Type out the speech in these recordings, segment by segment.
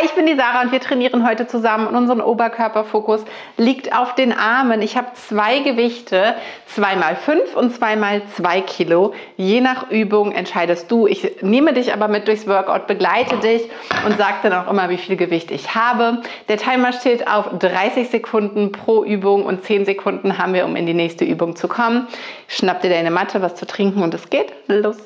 Hi, ich bin die Sarah und wir trainieren heute zusammen und unser Oberkörperfokus liegt auf den Armen. Ich habe zwei Gewichte, zweimal fünf und zweimal zwei Kilo. Je nach Übung entscheidest du. Ich nehme dich aber mit durchs Workout, begleite dich und sage dann auch immer, wie viel Gewicht ich habe. Der Timer steht auf 30 Sekunden pro Übung und 10 Sekunden haben wir, um in die nächste Übung zu kommen. Schnapp dir deine Matte, was zu trinken und es geht los.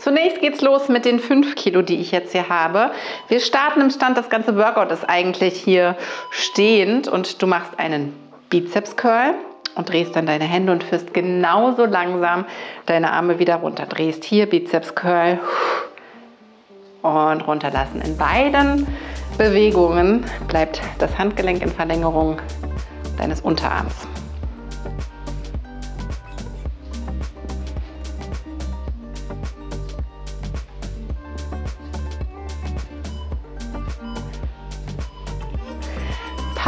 Zunächst geht's los mit den 5 Kilo, die ich jetzt hier habe. Wir starten im Stand, das ganze Workout ist eigentlich hier stehend und du machst einen Bizeps Curl und drehst dann deine Hände und führst genauso langsam deine Arme wieder runter. Drehst hier Bizeps Curl und runterlassen. In beiden Bewegungen bleibt das Handgelenk in Verlängerung deines Unterarms.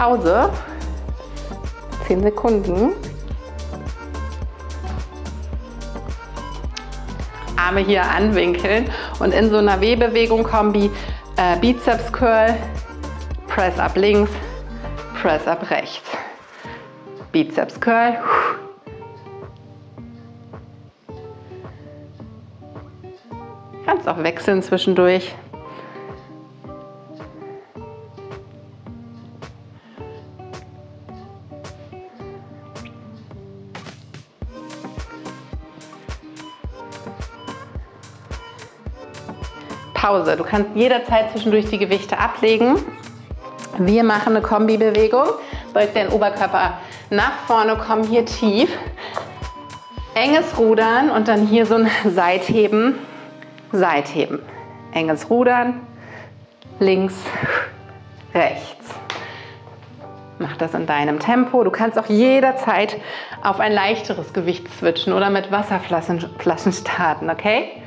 Pause. 10 Sekunden. Arme hier anwinkeln und in so einer W-Bewegung Kombi äh, Bizeps Curl, Press up links, Press up rechts. Bizeps Curl. Kannst auch wechseln zwischendurch. Pause. Du kannst jederzeit zwischendurch die Gewichte ablegen. Wir machen eine Kombi-Bewegung. Beug deinen Oberkörper nach vorne, komm hier tief. Enges Rudern und dann hier so ein Seitheben, Seitheben. Enges Rudern, links, rechts. Mach das in deinem Tempo. Du kannst auch jederzeit auf ein leichteres Gewicht switchen oder mit Wasserflaschen starten, okay?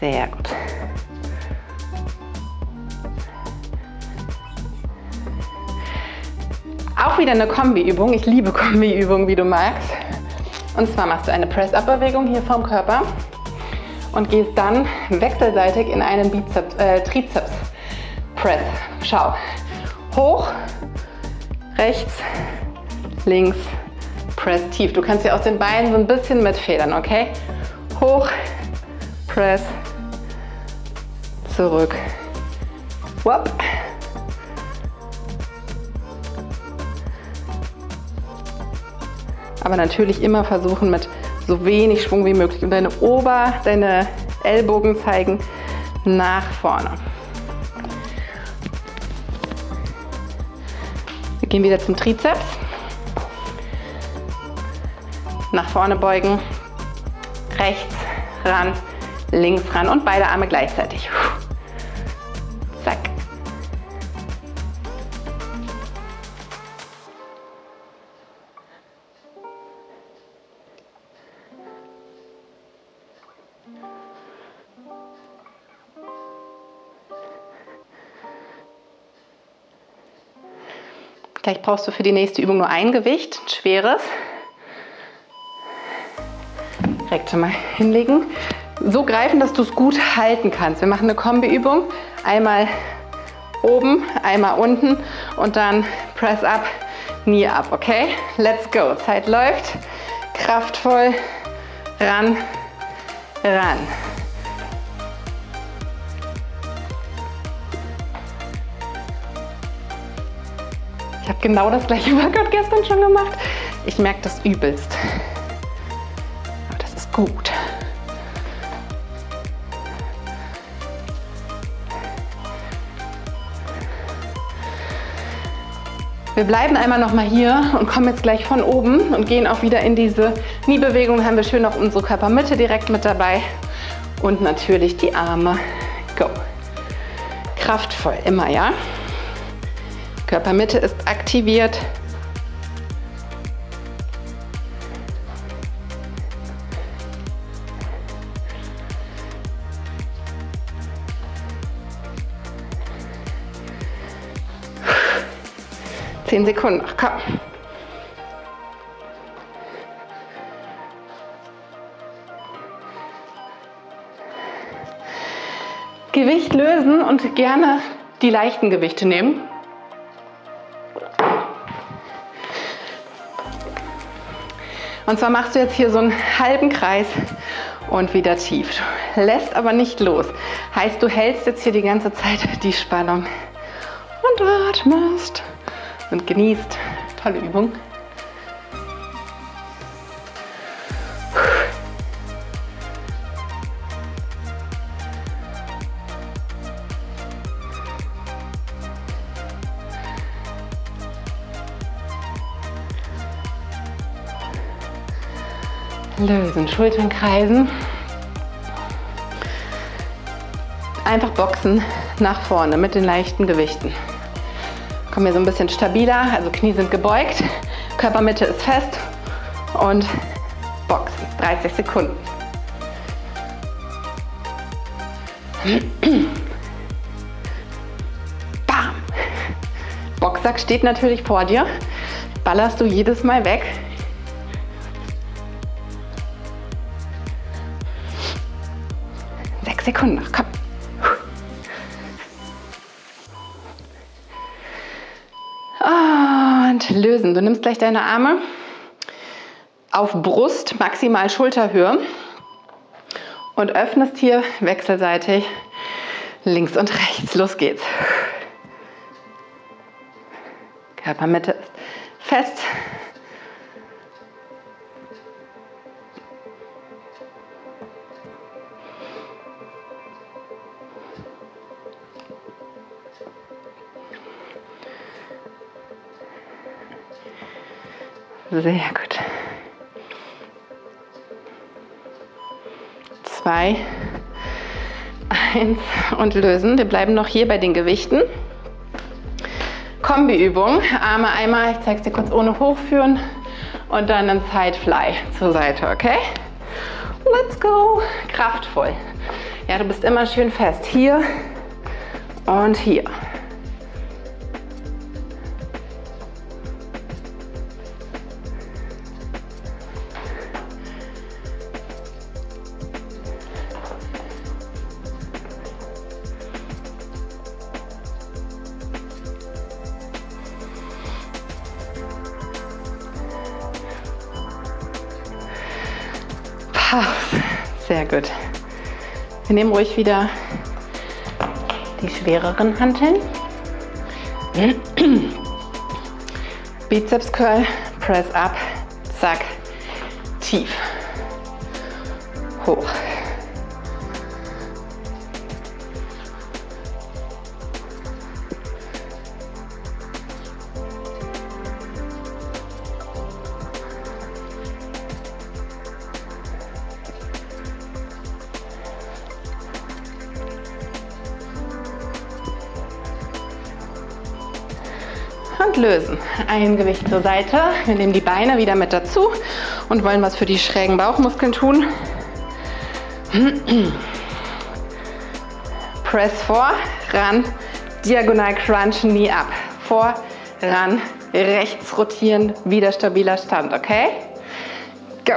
Sehr gut. Auch wieder eine Kombi-Übung. Ich liebe Kombi-Übungen, wie du magst. Und zwar machst du eine Press-Up-Bewegung hier vom Körper und gehst dann wechselseitig in einen Bizeps, äh, Trizeps-Press. Schau. Hoch, rechts, links, Press tief. Du kannst hier aus den Beinen so ein bisschen mitfedern, okay? Hoch, Press, zurück. Whoop. Aber natürlich immer versuchen mit so wenig Schwung wie möglich und deine Ober-, deine Ellbogen zeigen nach vorne. Wir gehen wieder zum Trizeps. Nach vorne beugen, rechts ran, links ran und beide Arme gleichzeitig. Vielleicht brauchst du für die nächste Übung nur ein Gewicht, ein schweres. Direkt schon mal hinlegen. So greifen, dass du es gut halten kannst. Wir machen eine Kombiübung. Einmal oben, einmal unten und dann Press up, Knee up, okay? Let's go. Zeit läuft. Kraftvoll. Ran, ran. Ich habe genau das gleiche Workout gestern schon gemacht. Ich merke das übelst. Aber das ist gut. Wir bleiben einmal noch mal hier und kommen jetzt gleich von oben und gehen auch wieder in diese Kniebewegung. Haben wir schön noch unsere Körpermitte direkt mit dabei und natürlich die Arme. Go. Kraftvoll immer, ja? Körpermitte ist aktiviert. Zehn Sekunden. Ach, komm. Gewicht lösen und gerne die leichten Gewichte nehmen. Und zwar machst du jetzt hier so einen halben Kreis und wieder tief. Lässt aber nicht los. Heißt, du hältst jetzt hier die ganze Zeit die Spannung und atmest und genießt. Tolle Übung. Lösen, Schultern kreisen. Einfach boxen nach vorne mit den leichten Gewichten. Kommen wir so ein bisschen stabiler, also Knie sind gebeugt, Körpermitte ist fest und boxen. 30 Sekunden. Bam! Boxsack steht natürlich vor dir. Ballerst du jedes Mal weg. Sekunden noch, lösen. Du nimmst gleich deine Arme auf Brust, maximal Schulterhöhe und öffnest hier wechselseitig links und rechts. Los geht's. Körpermitte ist fest. Sehr gut. Zwei, eins und lösen. Wir bleiben noch hier bei den Gewichten. Kombiübung. Arme einmal, ich zeige es dir kurz ohne hochführen und dann ein Sidefly zur Seite, okay? Let's go. Kraftvoll. Ja, du bist immer schön fest. Hier und hier. Sehr gut. Wir nehmen ruhig wieder die schwereren Hanteln. Bizeps Curl, Press up, zack, tief, hoch. Und lösen. Ein Gewicht zur Seite. Wir nehmen die Beine wieder mit dazu und wollen was für die schrägen Bauchmuskeln tun. Press vor, ran, diagonal crunch, Knee ab. Vor, ran, rechts rotieren, wieder stabiler Stand, okay? Go.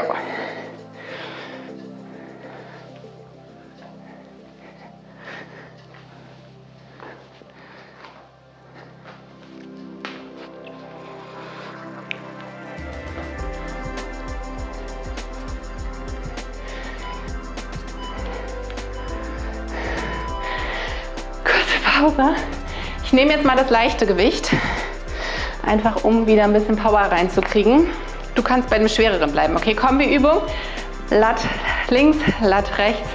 Ich nehme jetzt mal das leichte Gewicht, einfach um wieder ein bisschen Power reinzukriegen. Du kannst bei dem schwereren bleiben. Okay, Kombi-Übung. Lat links, Lat rechts,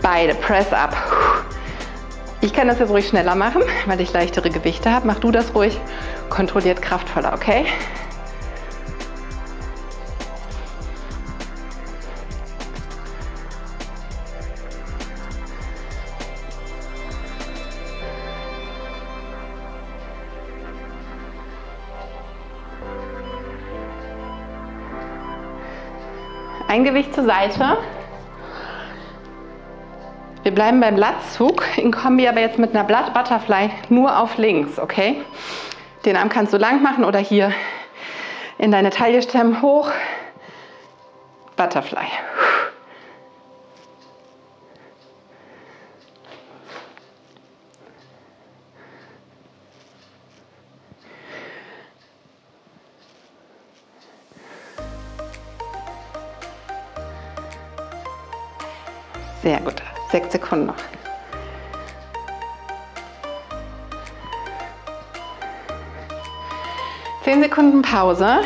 beide. Press up. Ich kann das jetzt ruhig schneller machen, weil ich leichtere Gewichte habe. Mach du das ruhig kontrolliert kraftvoller, okay? Ein Gewicht zur Seite. Wir bleiben beim Blattzug, in Kombi aber jetzt mit einer Blatt Butterfly nur auf links, okay? Den Arm kannst du lang machen oder hier in deine Taille stemmen, hoch, Butterfly. Sehr gut. Sechs Sekunden noch. Zehn Sekunden Pause.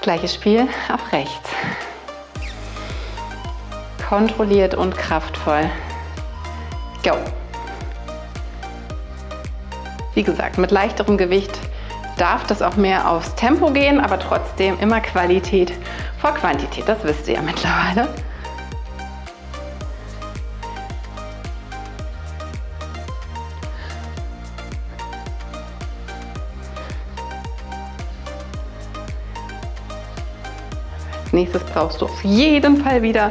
Gleiches Spiel auf rechts. Kontrolliert und kraftvoll. Go. Wie gesagt, mit leichterem Gewicht darf das auch mehr aufs Tempo gehen, aber trotzdem immer Qualität vor Quantität. Das wisst ihr ja mittlerweile. Als nächstes brauchst du auf jeden Fall wieder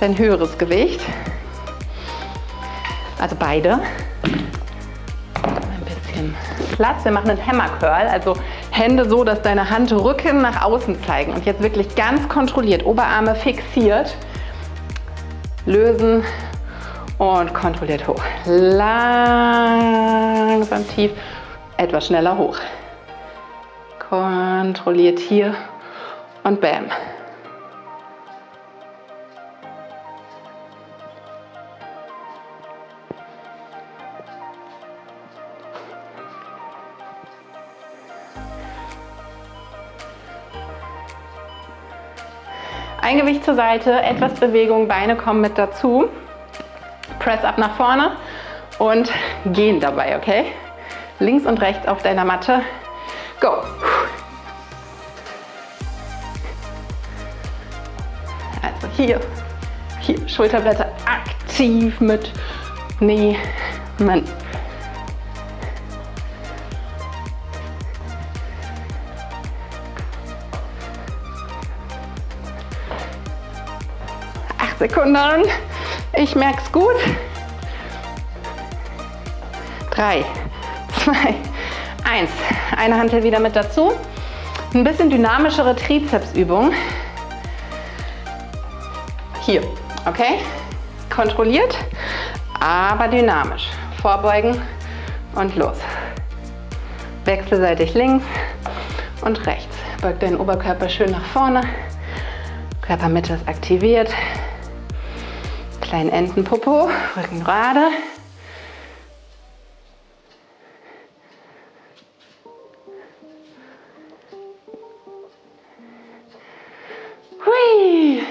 dein höheres Gewicht. Also beide. Ein bisschen Platz. Wir machen einen Hammer Curl, also Hände so, dass deine Handrücken nach außen zeigen. Und jetzt wirklich ganz kontrolliert, Oberarme fixiert, lösen und kontrolliert hoch. Langsam tief, etwas schneller hoch. Kontrolliert hier und bam. Ein Gewicht zur Seite, etwas Bewegung, Beine kommen mit dazu. Press up nach vorne und gehen dabei, okay? Links und rechts auf deiner Matte. Go. Also hier, hier Schulterblätter aktiv mitnehmen. 8 Sekunden. Ich merke es gut. 3, 2, 1. Eine Hantel wieder mit dazu. Ein bisschen dynamischere Trizepsübung. Hier, okay? Kontrolliert, aber dynamisch. Vorbeugen und los. Wechselseitig links und rechts. Beug deinen Oberkörper schön nach vorne. Körpermitte ist aktiviert kleinen Entenpopo, Rücken gerade. Hui.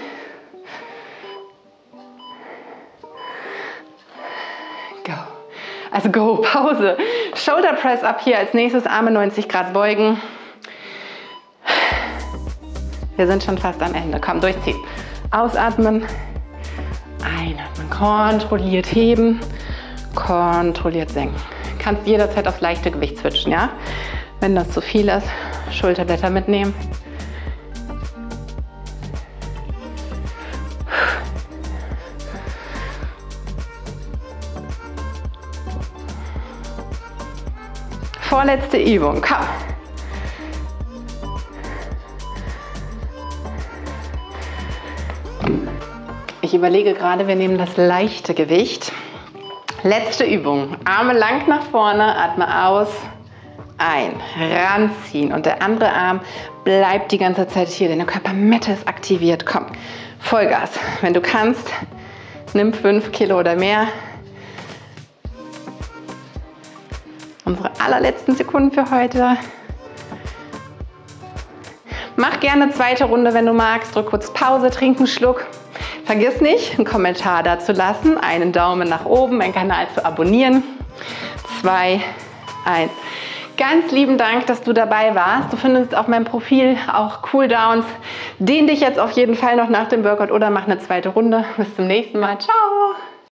Go. Also go, Pause. Shoulder Press up hier als nächstes, Arme 90 Grad beugen. Wir sind schon fast am Ende. Komm, durchziehen. Ausatmen. Einatmen, kontrolliert heben, kontrolliert senken. Kannst jederzeit aufs leichte Gewicht switchen, ja? Wenn das zu viel ist, Schulterblätter mitnehmen. Vorletzte Übung, komm. Überlege gerade, wir nehmen das leichte Gewicht. Letzte Übung. Arme lang nach vorne, atme aus, ein, ranziehen und der andere Arm bleibt die ganze Zeit hier. Deine Körpermitte ist aktiviert. Komm, Vollgas. Wenn du kannst, nimm 5 Kilo oder mehr. Unsere allerletzten Sekunden für heute. Mach gerne eine zweite Runde, wenn du magst. Drück kurz Pause, trink einen Schluck. Vergiss nicht, einen Kommentar da zu lassen, einen Daumen nach oben, meinen Kanal zu abonnieren. Zwei, eins. Ganz lieben Dank, dass du dabei warst. Du findest auf meinem Profil auch Cooldowns. Dehn dich jetzt auf jeden Fall noch nach dem Workout oder mach eine zweite Runde. Bis zum nächsten Mal. Ciao!